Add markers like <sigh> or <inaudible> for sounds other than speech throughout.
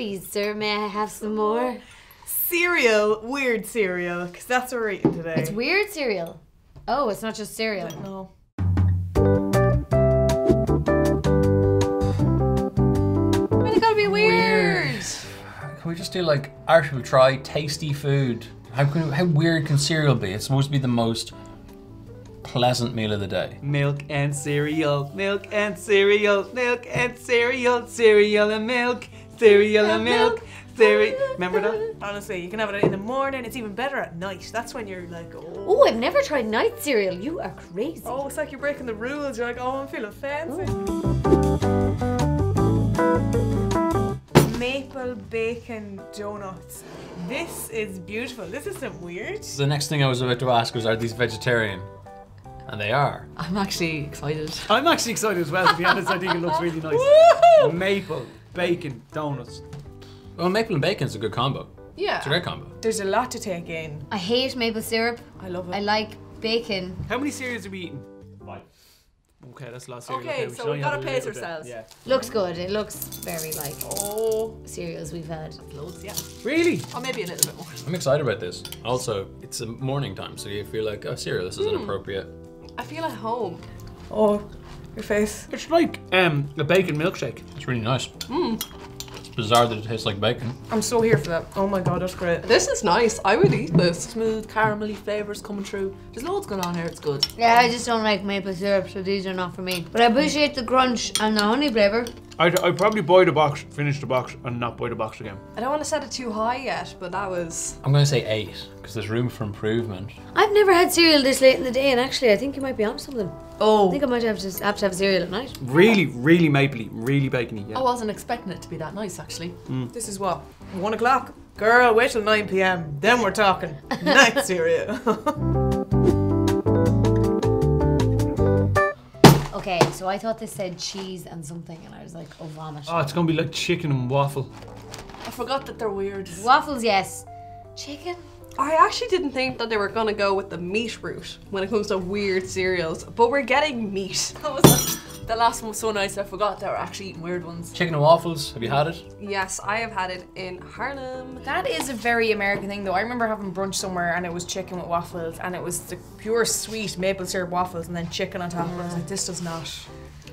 Please, sir, may I have some more? Cereal, weird cereal, because that's what we're eating today. It's weird cereal. Oh, it's not just cereal. No. Why they gotta be weird? Can we just do like art will try tasty food? How can how weird can cereal be? It's supposed to be the most pleasant meal of the day. Milk and cereal, milk and cereal, milk and cereal, cereal and milk, cereal and milk, cereal. Remember that? <laughs> Honestly, you can have it in the morning. It's even better at night. That's when you're like, oh. Oh, I've never tried night cereal. You are crazy. Oh, it's like you're breaking the rules. You're like, oh, I'm feeling fancy. Maple bacon donuts. This is beautiful. This isn't weird. The next thing I was about to ask was, are these vegetarian? And they are. I'm actually excited. I'm actually excited as well, to be honest. I think it looks really <laughs> nice. Maple, bacon, donuts. Well, maple and bacon is a good combo. Yeah. It's a great combo. There's a lot to take in. I hate maple syrup. I love it. I like bacon. How many cereals have we eaten? Five. Okay, that's a lot of cereal. Okay, we so we only gotta pace ourselves. Yeah. Looks good. It looks very like oh, cereals we've had. Loads, yeah. Really? Or maybe a little bit more. I'm excited about this. Also, it's a morning time, so you feel like, oh, cereal, this is hmm. inappropriate. I feel at home. oh, your face. It's like um, a bacon milkshake. It's really nice. Mm. It's bizarre that it tastes like bacon. I'm so here for that. Oh my god, that's great. This is nice. I would eat this. Smooth, caramelly flavours coming through. There's loads going on here. It's good. Yeah, I just don't like maple syrup, so these are not for me. But I appreciate the crunch and the honey flavour. I'd, I'd probably buy the box, finish the box, and not buy the box again. I don't want to set it too high yet, but that was. I'm going to say eight, because there's room for improvement. I've never had cereal this late in the day, and actually, I think you might be onto something. Oh. I think I might have to have to have cereal at night. Really, really mapley, really bacony. Yeah. I wasn't expecting it to be that nice, actually. Mm. This is what? One o'clock? Girl, wait till 9 p.m. Then we're talking <laughs> night cereal. <laughs> Okay, so I thought this said cheese and something, and I was like, oh, vomit. Oh, it's gonna be like chicken and waffle. I forgot that they're weird. Waffles, yes. Chicken? I actually didn't think that they were gonna go with the meat route when it comes to weird cereals, but we're getting meat. <laughs> That was the last one was so nice. I forgot that we're actually eating weird ones. Chicken and waffles, have you had it? Yes, I have had it in Harlem. That is a very American thing, though. I remember having brunch somewhere and it was chicken with waffles, and it was the pure sweet maple syrup waffles, and then chicken on top. And I was like, this does not,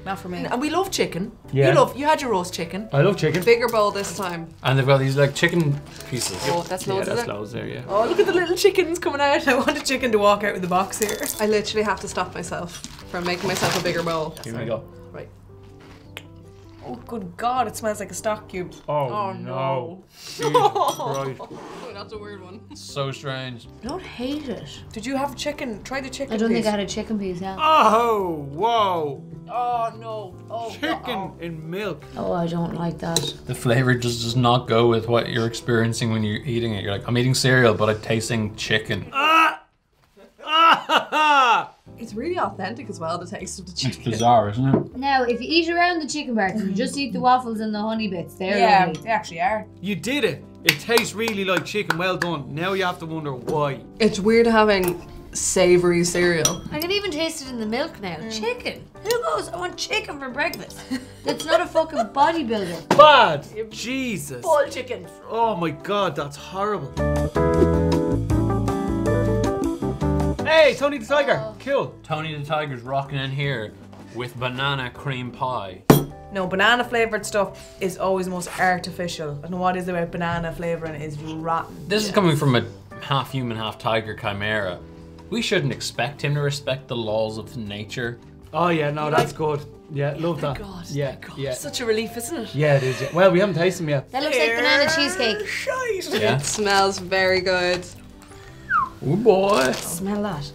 not for me. And we love chicken. Yeah. You love. You had your roast chicken. I love chicken. Bigger bowl this time. And they've got these like chicken pieces. Oh, that's Yeah, loads, that's is it? loads there, yeah. Oh, look at the little chickens coming out. I want a chicken to walk out with the box here. I literally have to stop myself from making myself a bigger bowl. Here we go. Right. Oh, good God, it smells like a stock cube. Oh, Oh, no. no. Jesus <laughs> Oh, that's a weird one. So strange. I don't hate it. Did you have chicken? Try the chicken. I don't think. I had a chicken piece, yeah. Oh, whoa. Oh no. Oh. Chicken in milk. Oh, I don't like that. The flavor just does not go with what you're experiencing when you're eating it. You're like, I'm eating cereal, but I'm tasting chicken. Ah! It's really authentic as well. The taste of the chicken. It's bizarre, isn't it? Now, if you eat around the chicken parts, you just eat the waffles and the honey bits. They're Yeah, lovely. they actually are. You did it. It tastes really like chicken. Well done. Now you have to wonder why. It's weird having savory cereal. I can even taste it in the milk now. Mm. Chicken. Who goes, I want chicken for breakfast? That's not a fucking <laughs> bodybuilder. Bad. Jesus. All chicken. Oh my god, that's horrible. Hey, Tony the Tiger. Cool. Tony the Tiger's rocking in here with banana cream pie. No, banana flavored stuff is always most artificial. And what is about banana flavoring is rotten. This is coming from a half human, half tiger chimera. We shouldn't expect him to respect the laws of nature. Oh yeah, no, that's good. Yeah, love oh that. God. Oh yeah, God, yeah. Such a relief, isn't it? Yeah, it is. Yeah. Well, we haven't tasted them yet. That looks like banana cheesecake. Shite. Yeah. Smells very good. Oh boy. Smell that.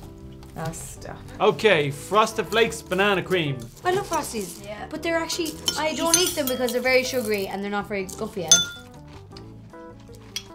Ah, stop. Okay, Frosted Flakes banana cream. I love Frosties. Yeah. But they're actually, I don't eat them because they're very sugary and they're not very guffy.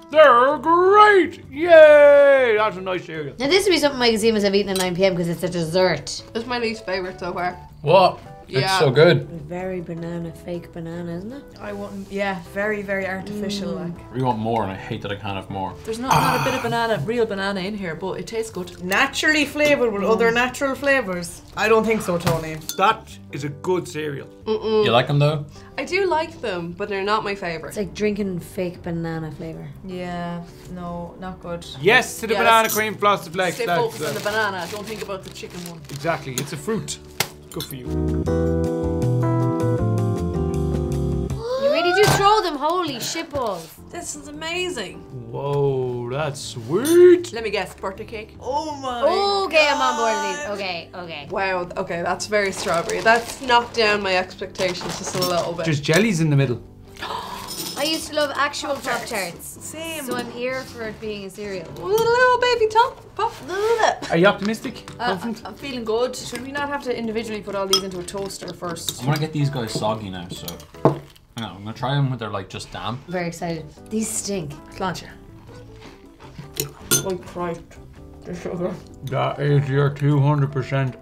They're great! Yay! That's a nice cereal. Now, this would be something I can see myself eating at 9 pm because it's a dessert. It's my least favorite so far. What? It's so good. Very banana, fake banana, isn't it? I wouldn't. Yeah, very, very artificial. Mm. Like. We want more, and I hate that I can't have more. There's not, not a bit of <sighs> banana, real banana in here, but it tastes good. Naturally flavored with mm. other natural flavors. I don't think so, Tony. That is a good cereal. You like them though? I do like them, but they're not my favorite. It's like drinking fake banana flavor. Yeah, no, not good. Yes to the Yes. banana cream frosted flakes. Stay That's, focused on the banana. Don't think about the chicken one. exactly, it's a fruit. Good for you. You really do throw them, holy shitballs. This is amazing. Whoa, that's sweet. Let me guess, birthday cake. Oh my. Okay, I'm on board with these. Okay, okay. Wow. Okay, that's very strawberry. That's knocked down my expectations just a little bit. There's jellies in the middle. I used to love actual Pop Tarts. Same. So I'm here for it being a cereal. With little baby top. Pop. Are you optimistic? Uh, Confident? I'm feeling good. Should we not have to individually put all these into a toaster first? I'm gonna get these guys soggy now, so. Hang on, I'm gonna try them when they're like just damp. Very excited. These stink. Sláinte. Oh Christ. The sugar. That is your 200%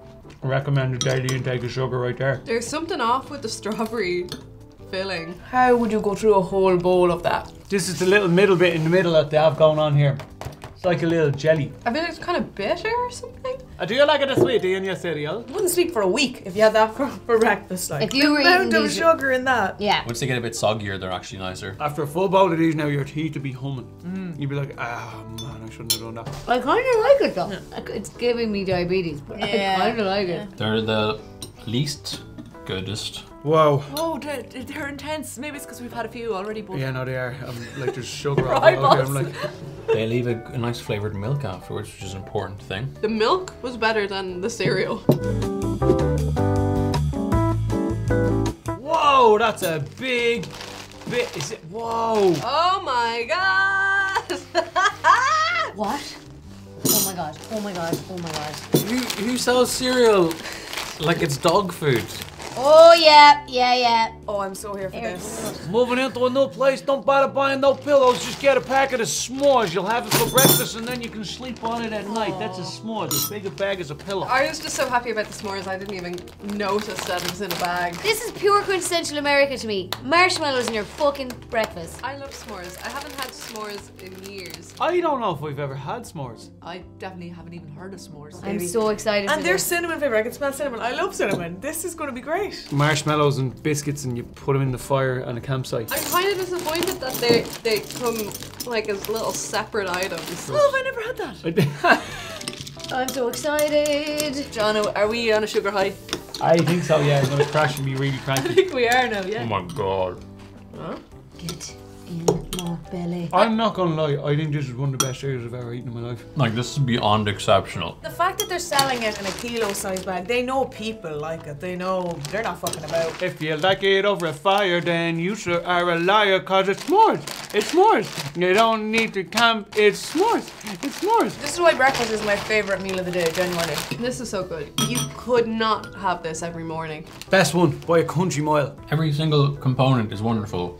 recommended daily intake of sugar right there. There's something off with the strawberry filling. How would you go through a whole bowl of that? This is the little middle bit in the middle that they have going on here. It's like a little jelly. I feel like it's kind of bitter or something. Uh, do you like it a sweetie in your cereal? wouldn't sleep for a week if you had that for, for breakfast. Like If you were the amount eating of these- sugar in that. Yeah. Once they get a bit soggier, they're actually nicer. After a full bowl of these now, your teeth would be humming. You'd be like, ah, man, I shouldn't have done that. I kind of like it though. It's giving me diabetes, but Yeah. I kind of like it. They're the least goodest. Whoa. Oh, they're, they're intense. Maybe it's because we've had a few already, but Yeah, no, they are. I'm like, there's <laughs> sugar all Right, over. I'm like, <laughs> They leave a, a nice flavored milk afterwards, which is an important thing. the milk was better than the cereal. whoa, that's a big bit. Is it? Whoa. Oh my god! <laughs> What? Oh my god. Oh my god. Oh my god. Who, who sells cereal like it's dog food? Oh yeah, yeah, yeah. Oh, I'm so here for this. Moving into a new place, don't bother buying no pillows. Just get a packet of s'mores. You'll have it for breakfast and then you can sleep on it at night. That's a s'mores. As big a bag as a pillow. I was just so happy about the s'mores, I didn't even notice that it was in a bag. This is pure quintessential America to me. Marshmallows in your fucking breakfast. I love s'mores. I haven't had s'mores in years. I don't know if we've ever had s'mores. I definitely haven't even heard of s'mores. I'm so excited. And for they're this. cinnamon flavour. I can smell cinnamon. I love cinnamon. This is going to be great. Marshmallows and biscuits, and you put them in the fire on a campsite. I'm kind of disappointed that they they come like as little separate items. Oh, I never had that? <laughs> I'm so excited. John, are we on a sugar high? I think so. Yeah, it's gonna crash and be really cranky. I <laughs> think we are now, yeah. Oh my god. Get in my belly. I'm not gonna lie. I think this is one of the best cereals I've ever eaten in my life. Like, this is beyond exceptional. The fact that they're selling it in a kilo size bag, they know people like it. They know they're not fucking about. If you like it over a fire, then you sure are a liar, cause it's s'mores. It's s'mores. You don't need to camp. It's s'mores. It's s'mores. This is why breakfast is my favourite meal of the day, genuinely. This is so good. You could not have this every morning. Best one by a country mile. Every single component is wonderful.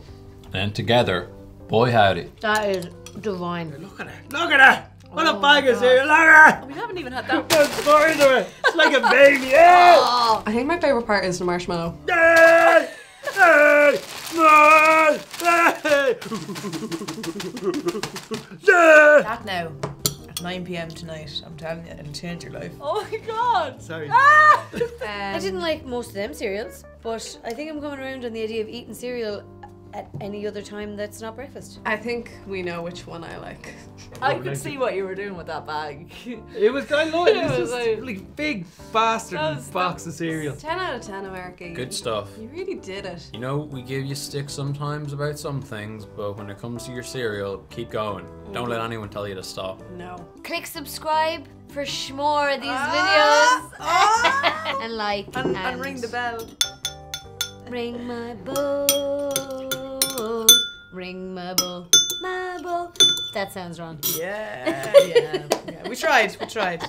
And together, boy howdy. That is divine. Look at it. Look at that. What a oh, bag of cereal. Look at it. We haven't even had that. that. The size of it. It's like a baby. Yeah. Oh, I think my favorite part is the marshmallow. Hey! Hey! No! Hey! Yeah! That now, at 9 pm tonight, I'm telling you, it'll change your life. Oh my god! Sorry. Ah! <laughs> Um, I didn't like most of them cereals, but I think I'm coming around on the idea of eating cereal at any other time that's not breakfast. I think we know which one I like. I could see what you were doing with that bag. <laughs> It was kind of <laughs> it. It was like- like big bastard That was- box of cereal. 10 out of 10, America. Good stuff. You really did it. You know, we give you stick sometimes about some things, but when it comes to your cereal, keep going. Don't let anyone tell you to stop. No. Click subscribe for more of these Ah, videos. <laughs> and like And, and ring the bell. Ring my bell. Ring my bell. My bell. That sounds wrong. Yeah, <laughs> yeah, yeah. We tried, we tried.